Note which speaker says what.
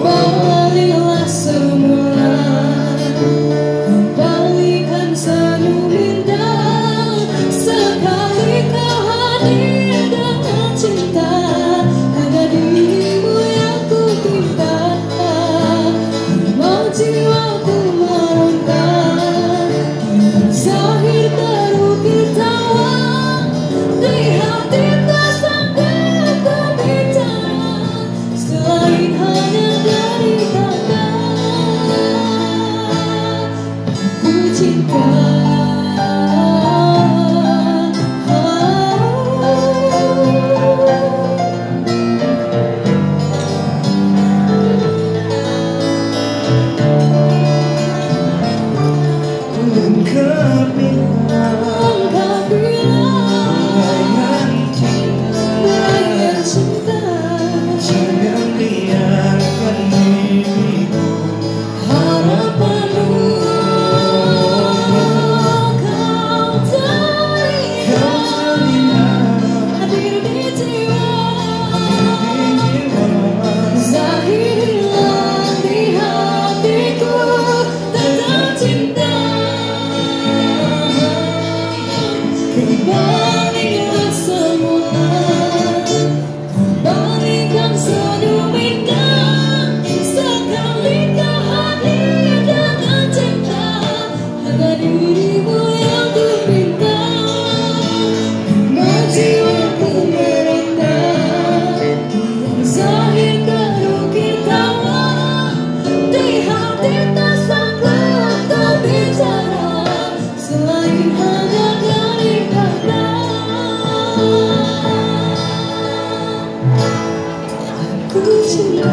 Speaker 1: bom. 情歌 They want Aku cinta